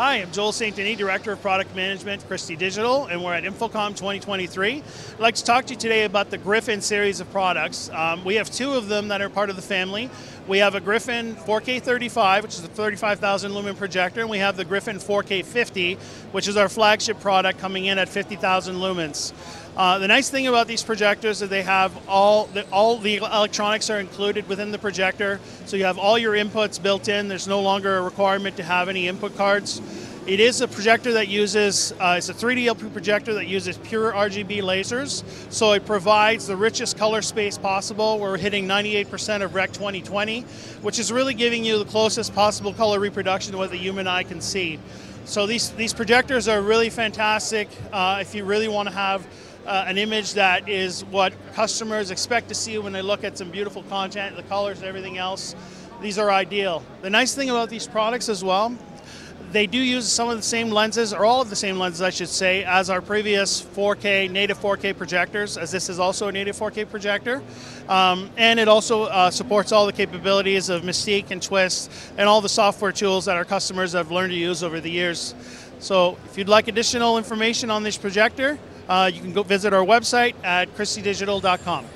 Hi, I'm Joel St. Denis, Director of Product Management, Christie Digital, and we're at InfoComm 2023. I'd like to talk to you today about the Griffyn series of products. Um, we have two of them that are part of the family. We have a Griffyn 4K 35, which is a 35,000 lumen projector, and we have the Griffyn 4K 50, which is our flagship product coming in at 50,000 lumens. Uh, the nice thing about these projectors is they have all the, all the electronics are included within the projector, so you have all your inputs built in. There's no longer a requirement to have any input cards. It is a projector that uses, uh, it's a 3D LP projector that uses pure RGB lasers, so it provides the richest color space possible. We're hitting 98% of Rec 2020, which is really giving you the closest possible color reproduction to what the human eye can see. So these, these projectors are really fantastic uh, if you really want to have uh, an image that is what customers expect to see when they look at some beautiful content, the colors and everything else. These are ideal. The nice thing about these products as well, they do use some of the same lenses, or all of the same lenses, I should say, as our previous 4K, native 4K projectors, as this is also a native 4K projector. Um, and it also uh, supports all the capabilities of Mystique and Twist and all the software tools that our customers have learned to use over the years. So if you'd like additional information on this projector, uh, you can go visit our website at christiedigital.com.